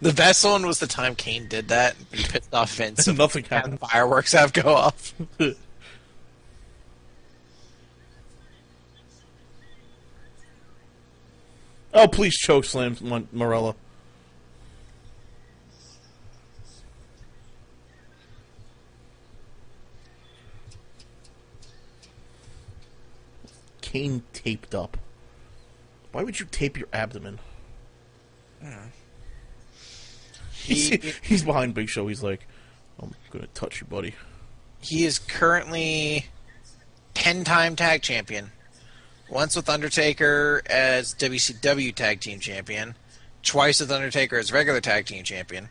The best one was the time Kane did that. He pissed off Vince. and Nothing had happened. fireworks have go off. Oh, please choke slam Mon- Morella. Kane taped up. Why would you tape your abdomen? He's, He he's behind Big Show. He's like, I'm gonna touch you, buddy. he is currently ten-time tag champion. Once with Undertaker as WCW Tag Team Champion, twice with Undertaker as regular Tag Team Champion,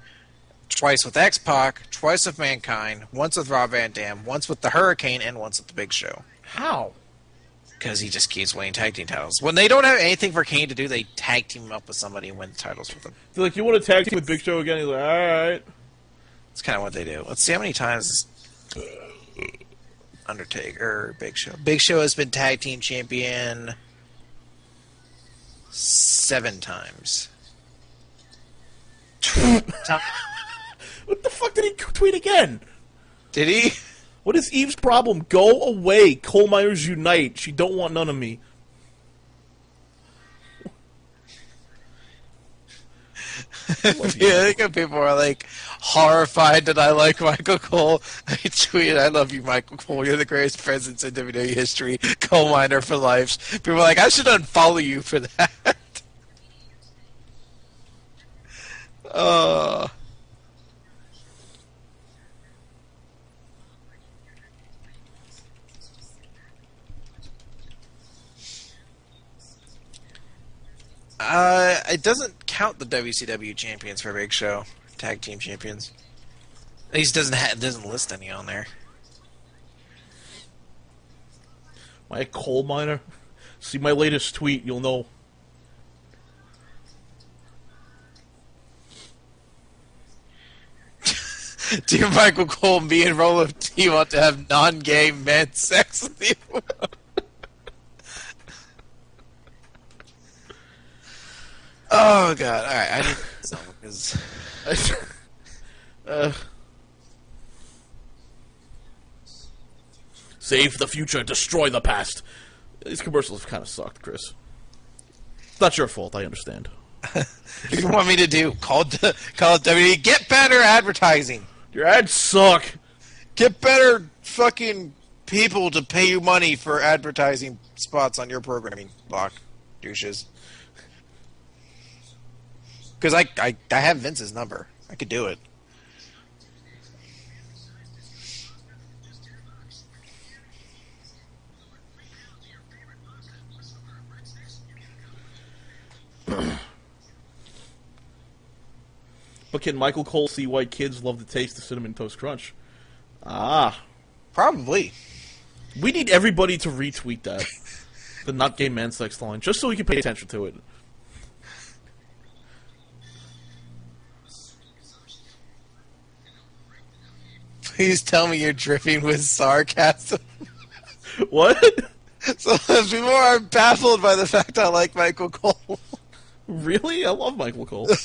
twice with X Pac, twice with Mankind, once with Rob Van Dam, once with the Hurricane, and once with the Big Show. How? Because he just keeps winning tag team titles. When they don't have anything for Kane to do, they tag team him up with somebody and win titles with them. They're like, you want to tag team with Big Show again? He's like, all right. That's kind of what they do. Let's see how many times Undertaker, Big Show. Big Show has been tag team champion seven times. What the fuck did he tweet again? Did he? What is Eve's problem? Go away. Coal miners unite. She don't want none of me. yeah, I think people are like horrified that I like Michael Cole. I tweeted, "I love you, Michael Cole. You're the greatest presence in WWE history. Coal miner for life." People are like, "I should unfollow you for that." Uh, uh, it doesn't count the WCW champions for Big Show tag team champions. At least doesn't ha- doesn't list any on there. My coal miner? See my latest tweet, you'll know. Dear Michael Cole, me and Rollo T want to have non-gay men sex with you. Oh god! All right, I need some because uh, save the future, destroy the past. These commercials have kind of sucked, Chris. It's not your fault. I understand. you want me to do call it- call WWE. Get better advertising. Your ads suck. Get better fucking people to pay you money for advertising spots on your programming block, douches. Because I, I I have Vince's number. I could do it. But can Michael Cole see why kids love the taste of cinnamon toast crunch? Ah, Probably. we need everybody to retweet that. the not gay man sex line, just so we can pay attention to it. Please tell me you're dripping with sarcasm. What? so people are baffled by the fact I like Michael Cole. really? I love Michael Cole.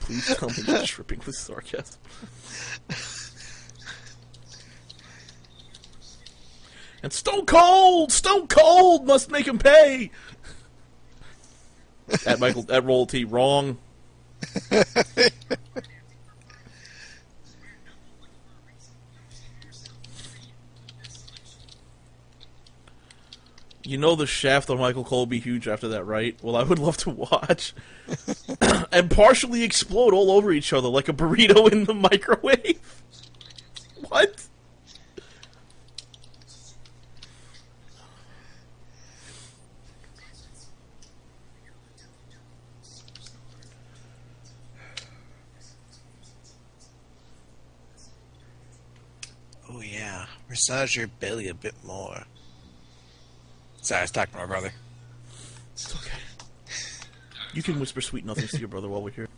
Please tell me you're dripping with sarcasm. And Stone Cold, Stone Cold must make him pay. at Michael, at Roll T, wrong. You know the shaft on Michael Cole be huge after that, right? Well, I would love to watch. and partially explode all over each other like a burrito in the microwave. Oh yeah, massage your belly a bit more. Sorry, I was talking to my brother. It's okay. You can whisper sweet nothings to your brother while we're here.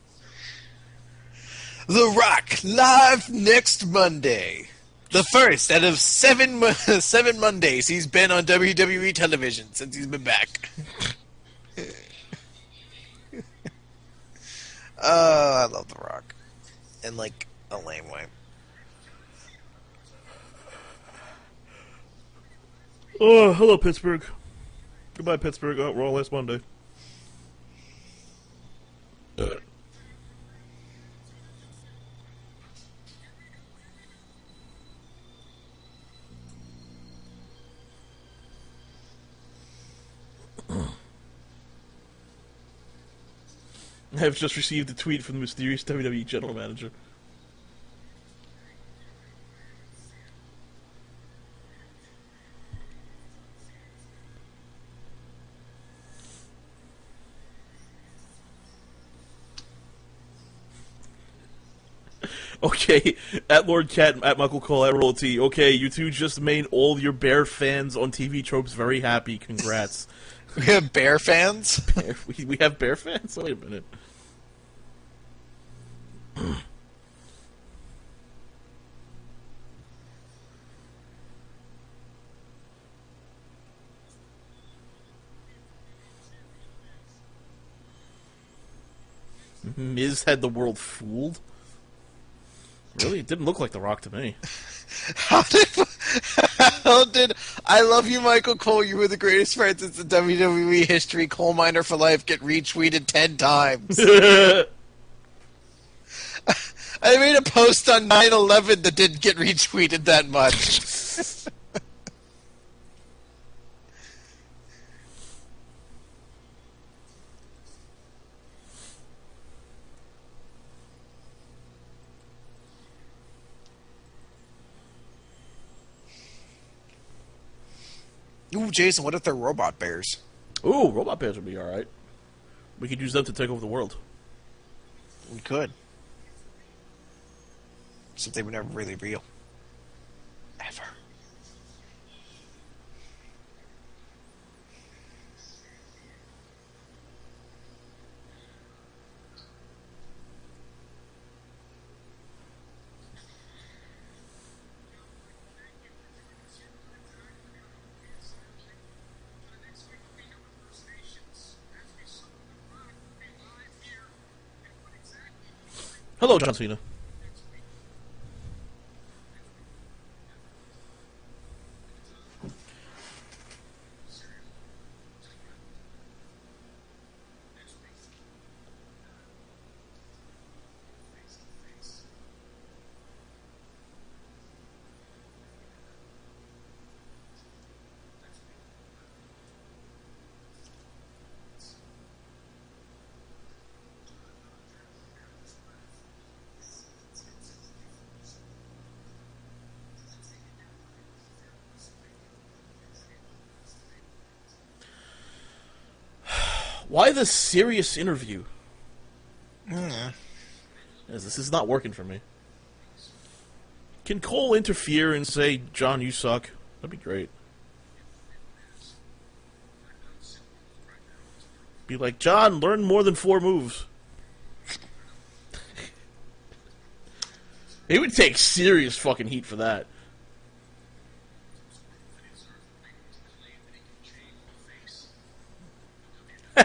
The Rock live next Monday. The first out of seven seven Mondays he's been on WWE television since he's been back. oh, I love The Rock, in like a lame way. Oh, hello, Pittsburgh. Goodbye, Pittsburgh. Oh, Raw last Monday. I have just received a tweet from the mysterious WWE general manager. Okay, at LordKaT, at Michael Cole, at Roll T. Okay, you two just made all your Bear fans on TV tropes very happy. Congrats. We have Bear fans. Bear- we, we have Bear fans? Wait a minute. Miz had the world fooled? Really? It didn't look like The Rock to me. How did, how did I love you, Michael Cole? You were the greatest friend since the WWE history. Coal miner for life. Get retweeted ten times. I made a post on 9/11 that didn't get retweeted that much. Ooh, Jason, what if they're robot bears? Ooh, Robot Bears would be alright. We could use them to take over the world. We could. Except they were never really real. Hello, John Cena. Why the serious interview? Yes, This is not working for me. Can Cole interfere and say, John, you suck? That'd be great. Be like, John, learn more than four moves. he would take serious fucking heat for that.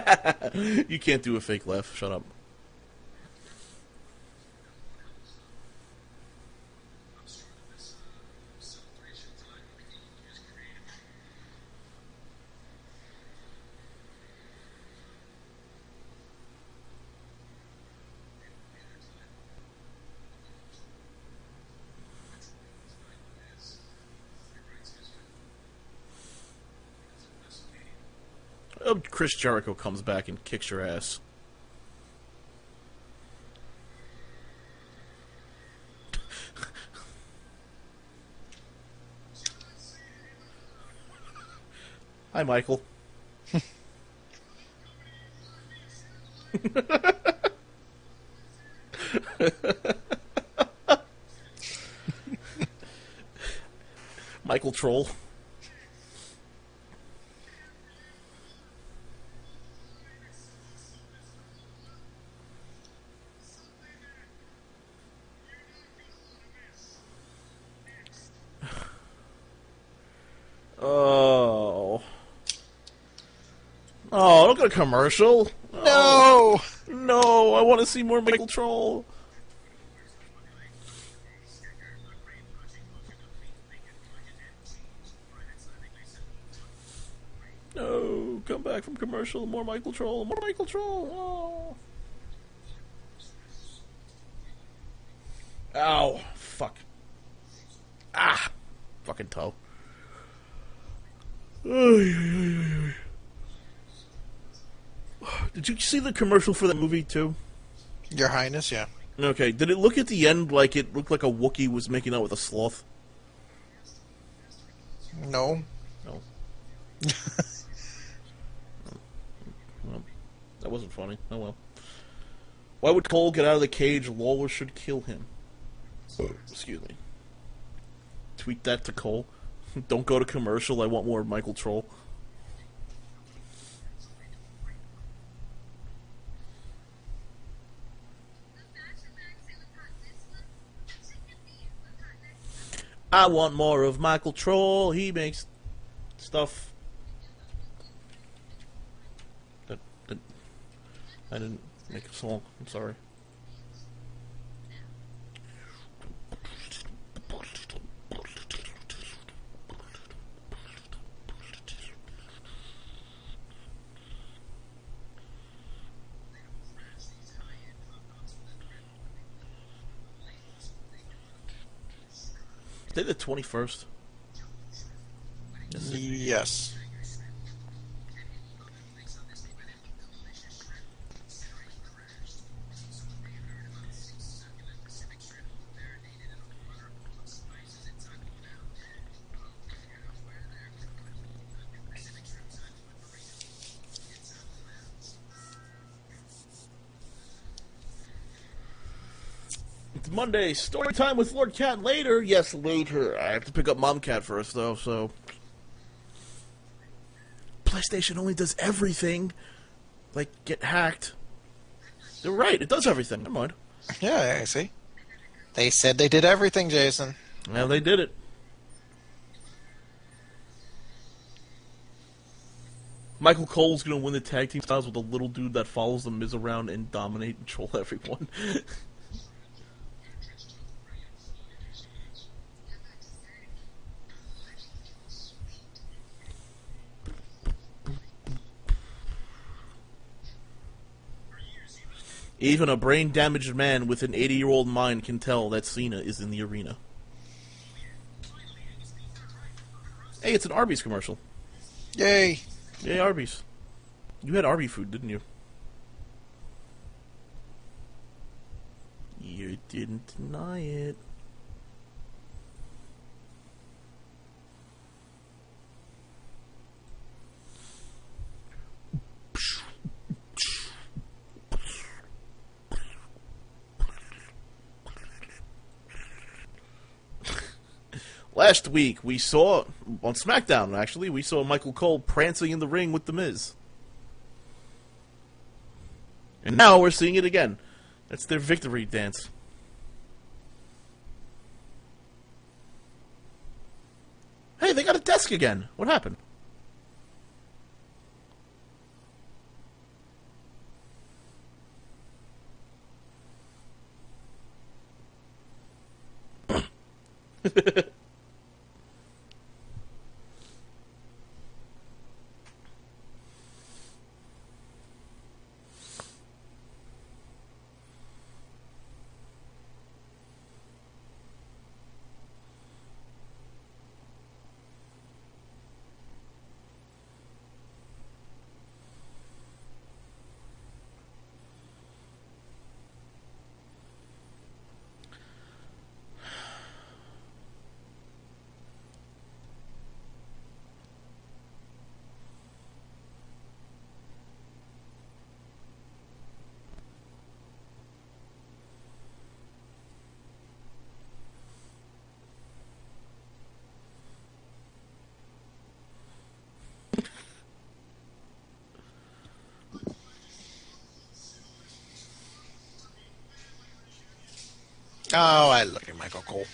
you can't do a fake laugh. Shut up. Chris Jericho comes back and kicks your ass. Hi, Michael. Michael Troll. Oh. Oh, don't go to commercial. No! No. No, I want to see more Michael Troll. No, come back from commercial. More Michael Troll. More Michael Troll. Oh. Ow. Fuck. Ah. Fucking toe. Did you see the commercial for that movie too? Your Highness, yeah. Okay. Did it look at the end like it looked like a Wookiee was making out with a sloth? No. No. well, that wasn't funny. Oh well. Why would Cole get out of the cage? Lawler should kill him. Excuse me. Tweet that to Cole. Don't go to commercial. I want more Michael Troll. I want more of Michael Troll. He makes stuff. That, that I didn't make a song. I'm sorry. The twenty first. Yes. Monday. Story time with LordKaT later. Yes, later. I have to pick up Mom Cat first, though. So, PlayStation only does everything. Like get hacked. They're right. It does everything. Never mind. Yeah, I see. They said they did everything, Jason. Well, they did it. Michael Cole's gonna win the tag team titles with a little dude that follows the Miz around and dominate and troll everyone. Even a brain damaged man with an 80 year old mind can tell that Cena is in the arena. Hey, it's an Arby's commercial. Yay! Yay, Arby's. You had Arby food, didn't you? You didn't deny it. Last week we saw on SmackDown actually we saw Michael Cole prancing in the ring with the Miz. And now we're seeing it again. That's their victory dance. Hey, they got a desk again. What happened? Oh, I love you, Michael Cole.